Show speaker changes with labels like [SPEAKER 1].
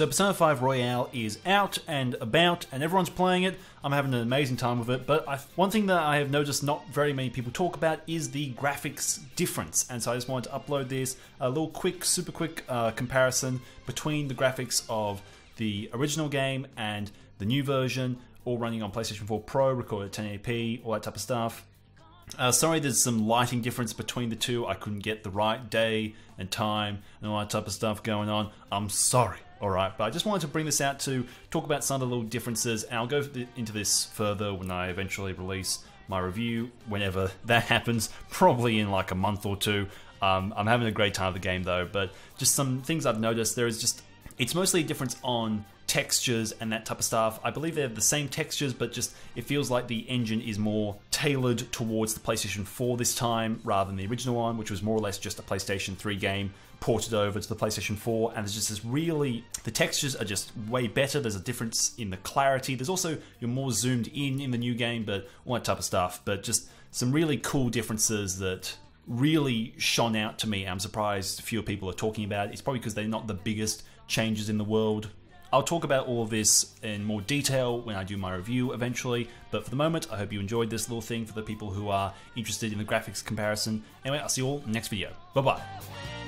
[SPEAKER 1] So Persona 5 Royal is out and about, and everyone's playing it. I'm having an amazing time with it. But I, one thing that I have noticed not very many people talk about is the graphics difference. And so I just wanted to upload this a little quick, super quick uh, comparison between the graphics of the original game and the new version, all running on PlayStation 4 Pro, recorded at 1080p, all that type of stuff. Uh, sorry, there's some lighting difference between the two. I couldn't get the right day and time and all that type of stuff going on. I'm sorry. All right, but I just wanted to bring this out to talk about some of the little differences, and I'll go into this further when I eventually release my review, whenever that happens, probably in like a month or two. Um, I'm having a great time with the game though, but just some things I've noticed. There is just, it's mostly a difference on textures and that type of stuff. I believe they're the same textures, but just it feels like the engine is more tailored towards the PlayStation 4 this time rather than the original one, which was more or less just a PlayStation 3 game ported over to the PlayStation 4. And there's just this really, the textures are just way better. There's a difference in the clarity. There's also, you're more zoomed in in the new game, but all that type of stuff. But just some really cool differences that really shone out to me. I'm surprised fewer people are talking about it. It's probably because they're not the biggest changes in the world I'll talk about all of this in more detail when I do my review eventually, but for the moment, I hope you enjoyed this little thing for the people who are interested in the graphics comparison. Anyway, I'll see you all next video. Bye bye.